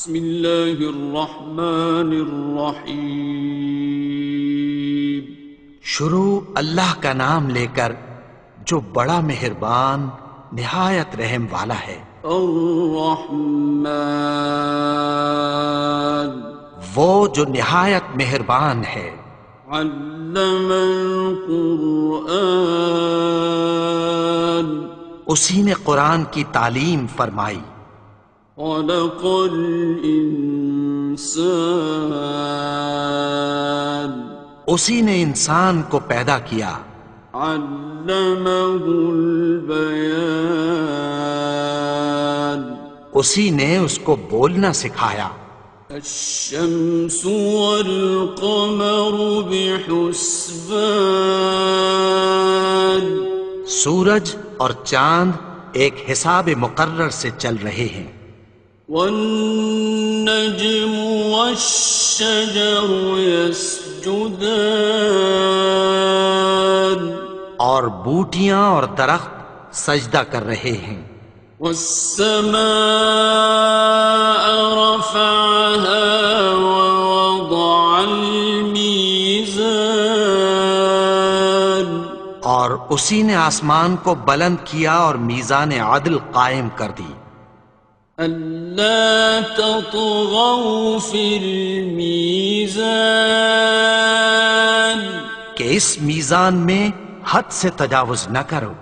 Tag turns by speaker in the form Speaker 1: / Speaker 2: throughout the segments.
Speaker 1: بسم الله الرحمن الرحيم.
Speaker 2: شروع اللہ کا نام لے کر جو بڑا مہربان نہایت رحم والا ہے۔
Speaker 1: الرحمن.
Speaker 2: وہ جو نہایت مہربان ہے۔
Speaker 1: علم القرآن.
Speaker 2: اسی نے قرآن کی تعلیم فرمائی۔
Speaker 1: خلق الإنسان.
Speaker 2: اسی نے انسان کو پیدا کیا۔
Speaker 1: علمه البيان.
Speaker 2: اسی نے اس کو بولنا سکھایا۔
Speaker 1: الشمس والقمر بحسبان.
Speaker 2: سورج اور چاند ایک حساب مقرر سے چل رہے ہیں۔
Speaker 1: والنجم والشجر يسجدان.
Speaker 2: اور بوٹیاں اور درخت سجدہ کر رہے ہیں۔
Speaker 1: والسماء رفعها ووضع الميزان.
Speaker 2: اور اسی نے آسمان کو بلند کیا اور میزان عدل قائم کر دی۔
Speaker 1: ألا تطغوا في الميزان
Speaker 2: کہ اس میزان میں حد سے تجاوز نہ کرو۔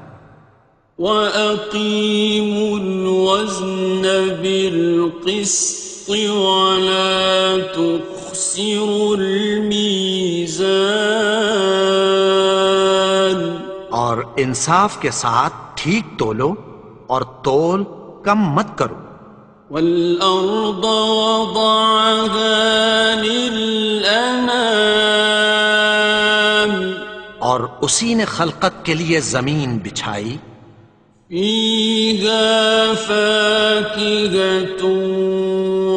Speaker 1: وأقيموا الوزن بالقسط ولا تخسروا الميزان
Speaker 2: اور انصاف کے ساتھ ٹھیک تولو اور تول کم مت کرو۔
Speaker 1: والأرض وضعها للأنام.
Speaker 2: اور اسی نے خلقت کے لیے زمین بچھائی۔
Speaker 1: فيها فاكهة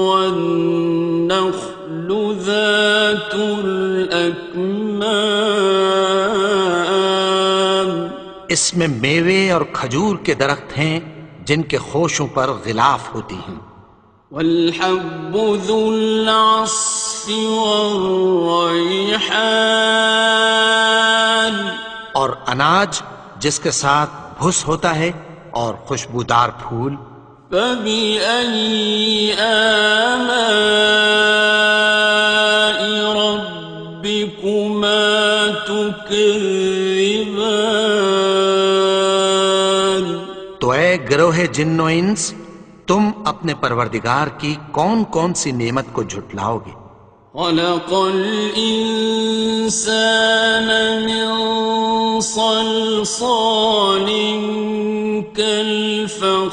Speaker 1: والنخل ذات الأكمام.
Speaker 2: اس میں میوے اور کھجور کے درخت ہیں۔ جن کے خوشوں پر غلاف ہوتی ہیں
Speaker 1: والحب ذو العصف والريحان۔
Speaker 2: اور اناج جس کے ساتھ بھس ہوتا ہے اور خوشبودار پھول۔
Speaker 1: فبأي آلاء ربكما تكذبان۔
Speaker 2: اے گروہ جن و انس تم اپنے پروردگار کی کون کون سی نعمت کو جھٹلاؤ گے؟
Speaker 1: خلق الإنسان من صلصال كالفخار۔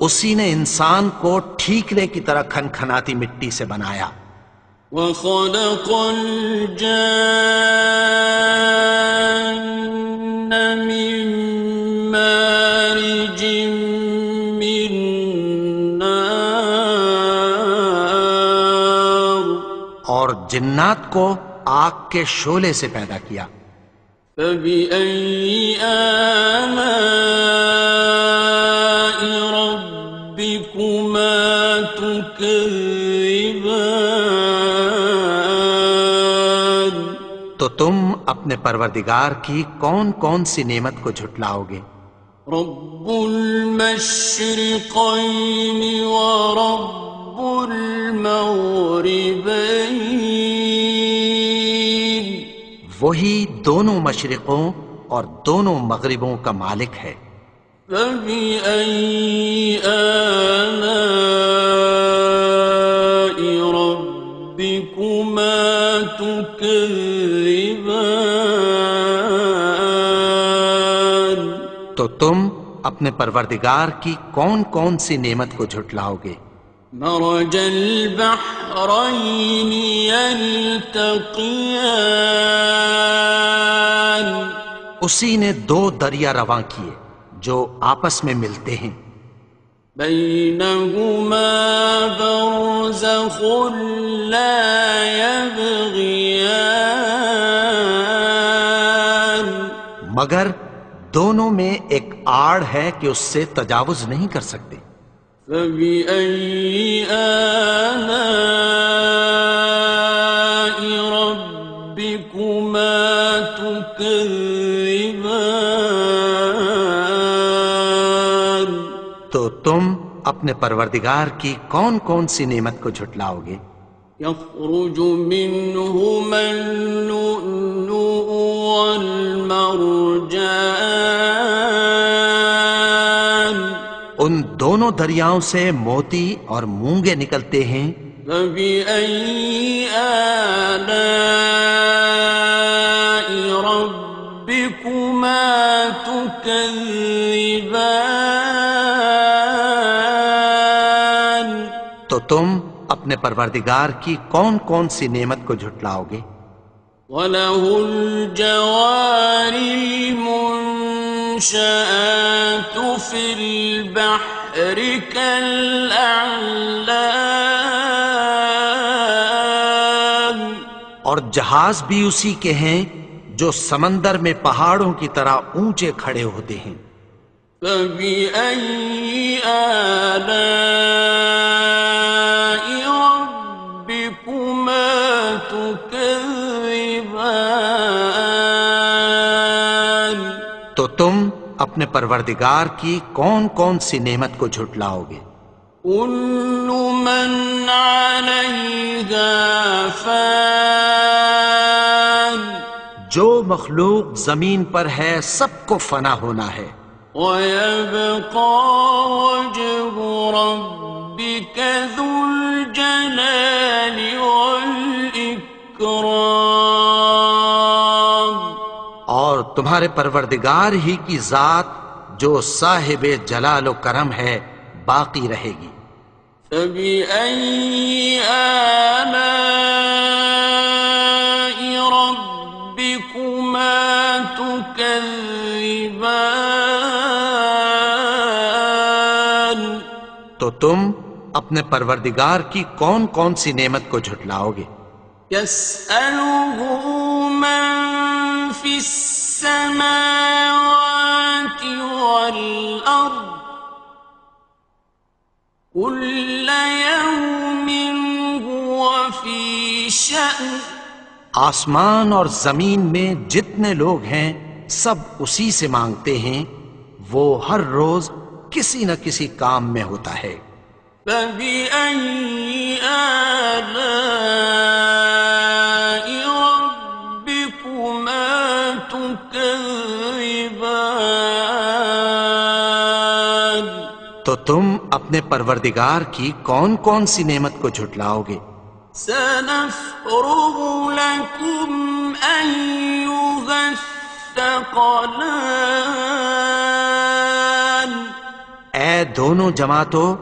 Speaker 2: اسی نے انسان کو ٹھیکرے کی طرح کھن کھناتی مٹی سے بنایا۔
Speaker 1: وخلق الجان من مارج من نار.
Speaker 2: اور جنات کو آگ کے شولے سے پیدا کیا۔
Speaker 1: فبأي آلاء ربكما تكذبان؟
Speaker 2: تم اپنے پروردگار کی کون کون سی نعمت کو جھٹلاؤ گے؟
Speaker 1: رب المشرقين ورب المغربين
Speaker 2: وہی دونوں مشرقوں اور دونوں مغربوں کا مالک ہے۔
Speaker 1: فبأي آلاء ربكما تكذبان
Speaker 2: تو تم اپنے پروردگار کی کون کون سی نعمت کو جھٹلاؤ گے؟
Speaker 1: مرج البحرين يلتقيان
Speaker 2: اسی نے دو دریا رواں کیے جو آپس میں ملتے ہیں۔
Speaker 1: بينهما برزخ لا يبغيان
Speaker 2: مگر دونوں میں ایک آڑ ہے کہ اس سے تجاوز نہیں کر سکتے۔
Speaker 1: فبأي آلاء ربكما تكذبان؟
Speaker 2: تو تم اپنے پروردگار کی کون کون سی نعمت کو جھٹلاؤ گے
Speaker 1: يخرج منهما اللؤلؤ والمرجان.
Speaker 2: ان دونوں دریاؤں سے موتی اور مونگے نکلتے ہیں۔
Speaker 1: فبأي آلاء ربكما تكذبان؟
Speaker 2: تو تم اپنے پروردگار کی کون کون سی نعمت کو جھٹلاؤ گے؟
Speaker 1: وله الجوار المنشآت في البحر كالأعلام
Speaker 2: اور جہاز بھی اسی کے ہیں جو سمندر میں پہاڑوں کی طرح اونچے کھڑے ہوتے ہیں۔
Speaker 1: فبأي آلاء
Speaker 2: اپنے پروردگار کی کون کون سی نعمت کو جھٹلاؤ گے؟
Speaker 1: كل من عليها فان.
Speaker 2: جو مخلوق زمین پر ہے سب کو فنا ہونا ہے۔
Speaker 1: ويبقى وجه ربك ذو الجلال والإكرام.
Speaker 2: اور تمہارے پروردگار ہی کی ذات جو صاحب جلال و کرم ہے باقی رہے گی۔
Speaker 1: فبأي آلاء ربكما تكذبان؟
Speaker 2: تو تم اپنے پروردگار کی کون کون سی نعمت کو جھٹلاؤ گے؟
Speaker 1: يسأله من في السماوات والأرض كل يوم هو في شأن.
Speaker 2: آسمان اور زمین میں جتنے لوگ ہیں سب اسی سے مانگتے ہیں وہ ہر روز کسی نہ کسی کام میں ہوتا ہے۔
Speaker 1: فبأي آلاء
Speaker 2: تو تم اپنے پروردگار کی کون کون سی نعمت کو جھٹلاؤ گے
Speaker 1: سنفرغ لكم أيها الثقلان۔
Speaker 2: اے دونوں جماعتوں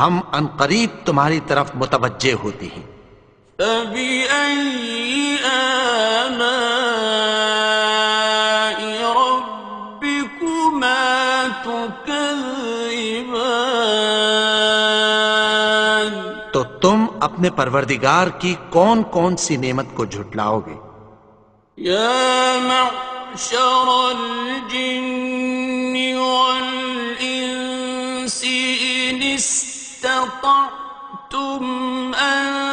Speaker 2: ہم انقریب تمہاری طرف متوجہ ہوتے ہیں۔
Speaker 1: فبأي
Speaker 2: اپنے پروردگار کی کون کون سی نعمت کو جھٹلاؤ گے؟
Speaker 1: يا معشر الجن والإنس إن استطعتم أن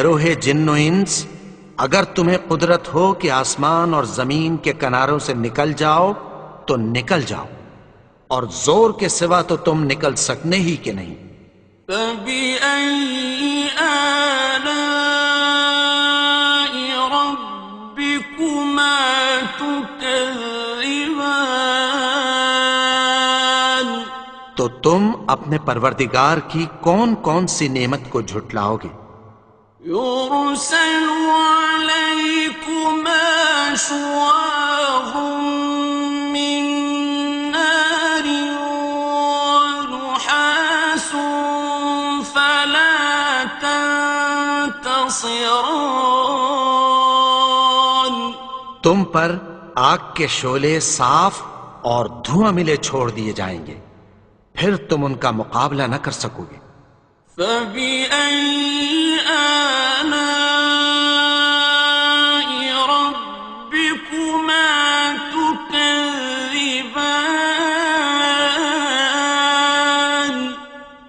Speaker 2: گروہ جن و انس اگر تمہیں قدرت ہو کہ آسمان اور زمین کے کناروں سے نکل جاؤ تو نکل جاؤ۔ اور زور کے سوا تو تم نکل سکنے ہی کہ نہیں۔ تو تم اپنے پروردگار کی کون کون سی نعمت کو جھٹلاؤ گے؟ تم پر آگ کے شولے صاف اور دھواں ملے چھوڑ دیے جائیں گے۔ پھر تم ان کا مقابلہ نہ کر سکو گے۔
Speaker 1: فَبِأَيِّ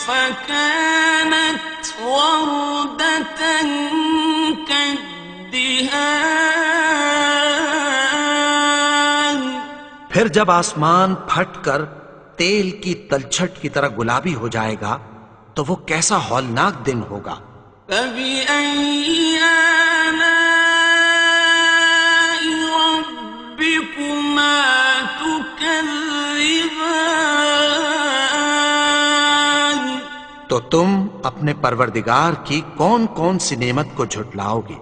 Speaker 1: فكانت وردة كالدهان
Speaker 2: پھر جب آسمان پھٹ کر تیل کی تلچھٹ کی طرح گلابی ہو جائے گا تو وہ کیسا ہولناک دن ہوگا۔ تو تم اپنے پروردگار کی کون کون سی نعمت کو جھٹلاؤ گے؟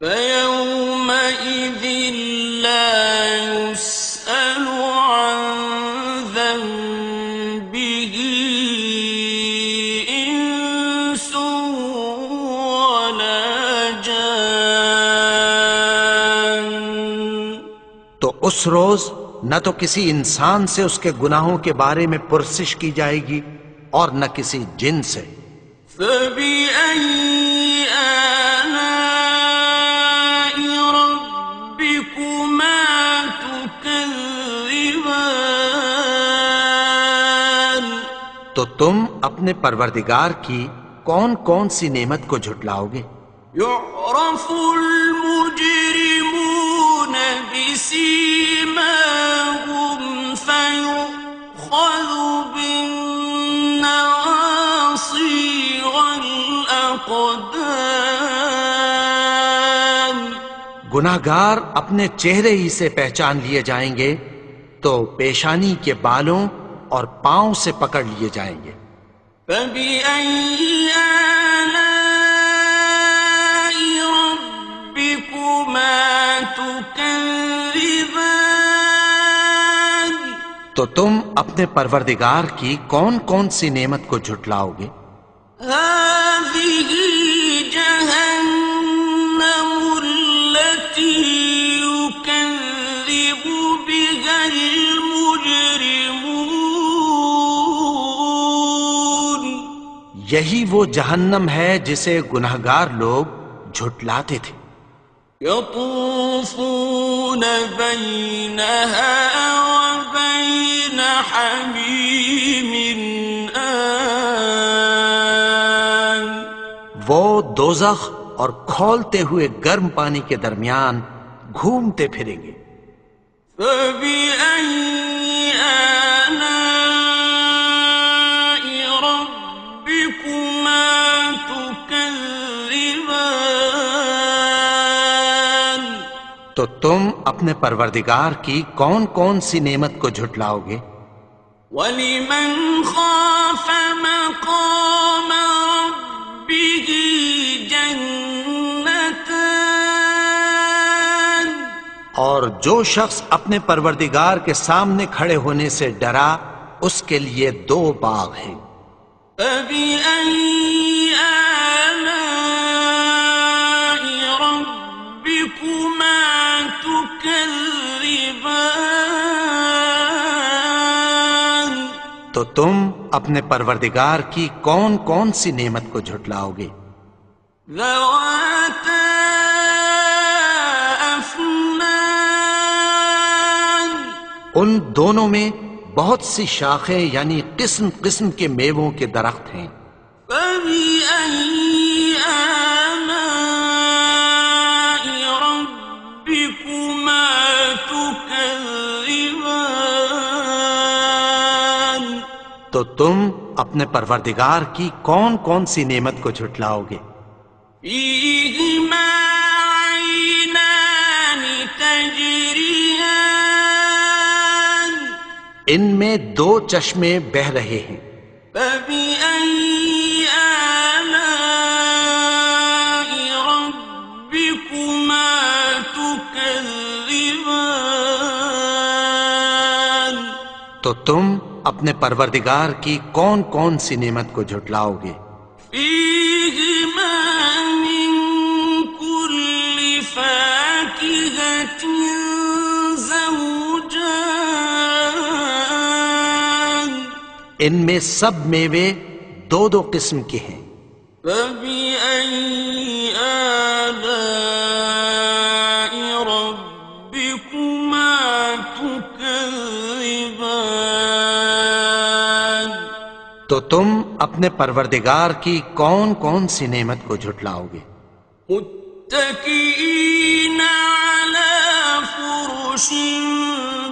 Speaker 1: فيومئذ لا يسأل عن ذنبه إنس ولا جان.
Speaker 2: تو اس روز نہ تو کسی انسان سے اس کے گناہوں کے بارے میں پرسش کی جائے گی اور نہ کسی جن سے۔
Speaker 1: فبأي
Speaker 2: تم اپنے پروردگار کی کون کون سی نعمت کو جھٹلاؤ گے
Speaker 1: يعرف المجرمون بسيماهم فيؤخذ بالنواصي والأقدام۔
Speaker 2: گناہگار اپنے چہرے ہی سے پہچان لیے جائیں گے تو پیشانی کے بالوں اور پاؤں سے پکڑ لیے جائیں گے۔
Speaker 1: فبأي آلاء ربكما تكذبان
Speaker 2: تو تم اپنے پروردگار کی کون کون سی نعمت کو جھٹلاؤ گے؟
Speaker 1: هذه جهنم التي
Speaker 2: یہی وہ جہنم ہے جسے گناہگار لوگ جھٹلاتے تھے۔
Speaker 1: يطوفون بينها وبين حميم آن۔
Speaker 2: وہ دوزخ اور کھولتے ہوئے گرم پانی کے درمیان گھومتے پھریں گے۔
Speaker 1: فبأي
Speaker 2: تو تم اپنے پروردگار کی کون کون سی نعمت کو جھٹلاؤ گے
Speaker 1: ولمن خاف مقام ربه جنتان
Speaker 2: اور جو شخص اپنے پروردگار کے سامنے کھڑے ہونے سے ڈرا اس کے لیے دو باغ ہیں۔
Speaker 1: فبأي
Speaker 2: تو تم اپنے پروردگار کی کون کون سی نعمت کو جھٹلاؤ گے؟ ان دونوں میں بہت سی شاخیں یعنی قسم قسم کے میووں کے درخت ہیں۔ تم اپنے پروردگار کی کون کون سی نعمت کو جھٹلاؤ گے؟ ان میں دو چشمے بہ رہے ہیں۔ تو تم اپنے پروردگار کی کون کون سی نعمت کو جھٹلاؤ گے؟ ان میں سب میوے دو دو قسم کے ہیں۔ تم اپنے پروردگار کی کون کون سی نعمت کو جھٹلاؤ گے؟
Speaker 1: متكئين على فرش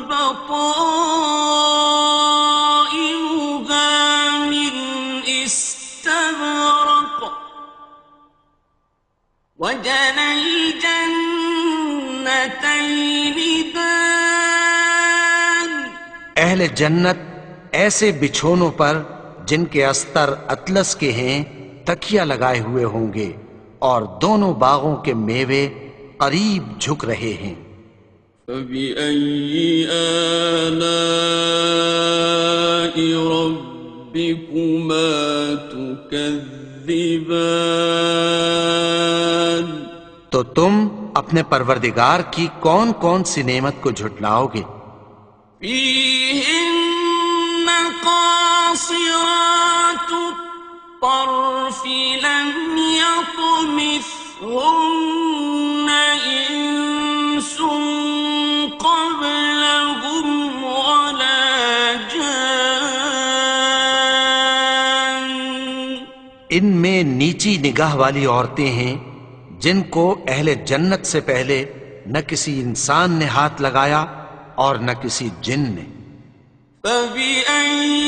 Speaker 1: بطائنها من استبرق. وجنى الجنتين دان.
Speaker 2: اہل جنت ایسے بچھونوں پر جن کے استر اطلس کے ہیں تکیا لگائے ہوئے ہوں گے اور دونوں باغوں کے میوے قریب جھک رہے ہیں۔
Speaker 1: فبأي آلاء ربكما تكذبان
Speaker 2: تو تم اپنے پروردگار کی کون کون سی نعمت کو جھٹلاؤ گے؟
Speaker 1: فيهن الطرف لم يطمثهن إنس قبلهم ولا جان.
Speaker 2: ان میں نیچی نگاہ والی عورتیں ہیں جن کو اہل جنت سے پہلے نہ کسی انسان نے ہاتھ لگایا اور نہ کسی جن نے۔
Speaker 1: فبأي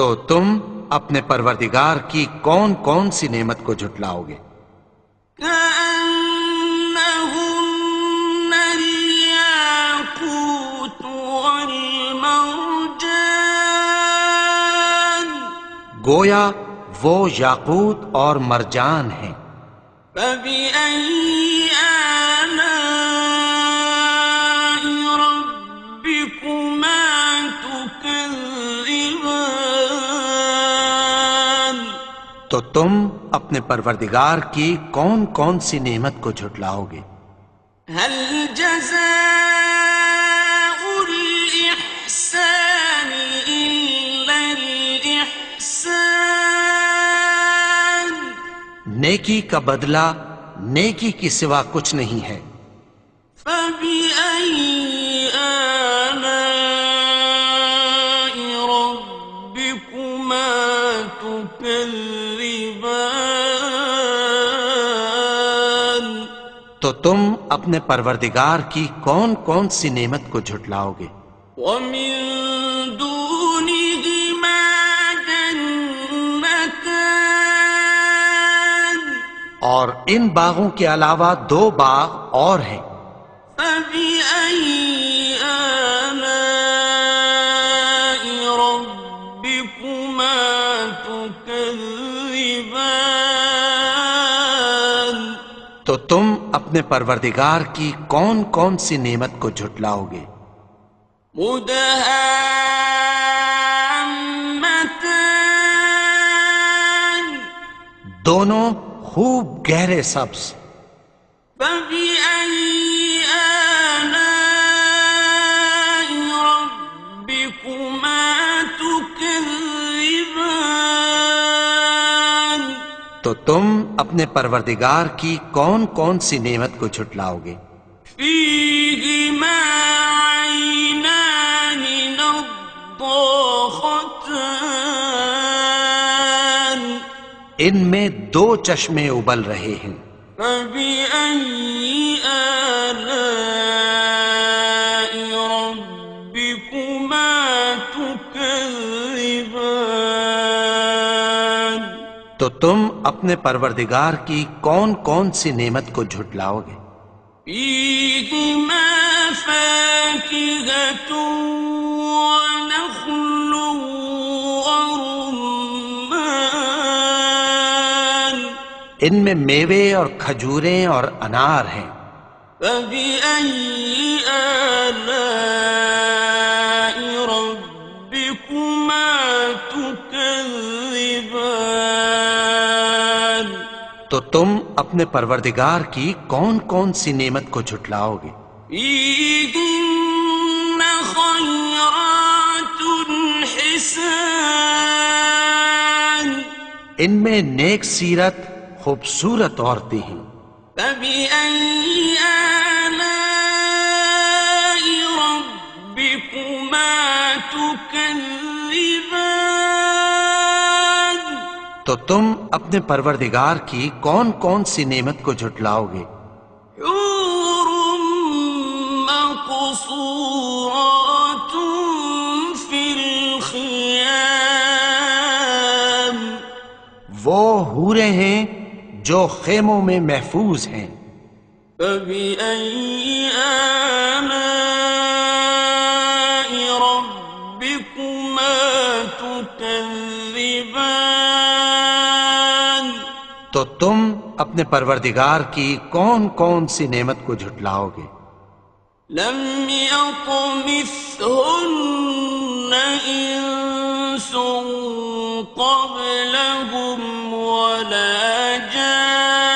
Speaker 2: تو تم اپنے پروردگار کی کون کون سی نعمت کو جھٹلاؤ گے؟ گویا وہ یاقوت اور مرجان ہیں۔ تم اپنے پروردگار کی کون کون سی نعمت کو جھٹلاؤ گے؟
Speaker 1: هل جزاء الإحسان إلا الإحسان؟
Speaker 2: نیکی کا بدلہ نیکی کی سوا کچھ نہیں ہے۔
Speaker 1: فبأي
Speaker 2: تم اپنے پروردگار کی کون کون سی نعمت کو جھٹلاؤ گے؟
Speaker 1: ومن
Speaker 2: اور ان باغوں کے علاوہ دو باغ اور ہیں۔ اپنے پروردگار کی کون کون سی نعمت کو جھٹلاؤ گے؟ دونوں خوب گہرے سبز۔ تو تم اپنے پروردگار کی کون کون سی نعمت کو جھٹلاؤ گے؟ ان میں دو چشمے ابل رہے ہیں۔ تم اپنے پروردگار کی کون کون سی نعمت کو جھٹلاؤ گے؟ ان میں میوے اور کھجوریں اور انار ہیں۔
Speaker 1: فبأي
Speaker 2: تم اپنے پروردگار کی کون کون سی نعمت کو جھٹلاؤ گے؟ ان میں نیک سیرت خوبصورت عورتیں ہیں۔ تو تم اپنے پروردگار کی کون کون سی نعمت کو جھٹلاؤ گے؟ وہ حورے ہیں جو خیموں میں محفوظ ہیں۔ تم اپنے پروردگار کی کون کون سی نعمت کو جھٹلاؤ گے؟
Speaker 1: لم يطمثهن إنس قبلهم ولا جان۔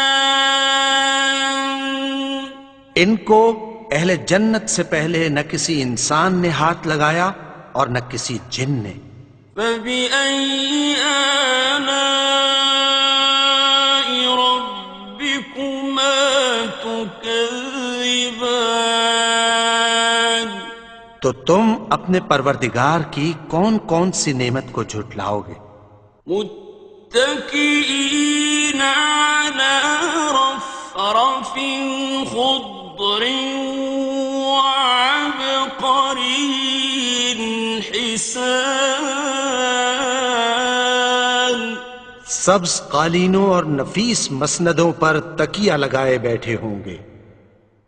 Speaker 2: ان کو اہل جنت سے پہلے نہ کسی انسان نے ہاتھ لگایا اور نہ کسی جن نے۔
Speaker 1: فبأي آلاء
Speaker 2: تو تم اپنے پروردگار کی کون کون سی نعمت کو جھٹلاؤ گے؟
Speaker 1: متكئين على رفرف خضر وعبقري حسان.
Speaker 2: سبز قالینوں اور نفیس مسندوں پر تکیہ لگائے بیٹھے ہوں گے۔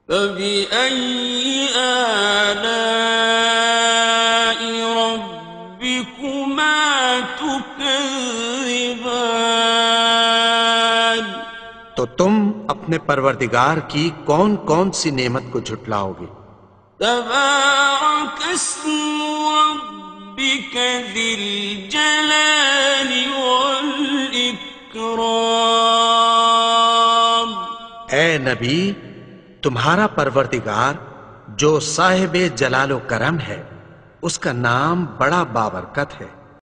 Speaker 1: فبأي آلاء ربكما تكذبان
Speaker 2: تو تم اپنے پروردگار کی کون کون سی نعمت کو جھٹلاؤ گے؟
Speaker 1: اسم ربك الجلال
Speaker 2: اے نبی تمہارا پروردگار جو صاحب جلال و کرم ہے اس کا نام بڑا بابرکت ہے۔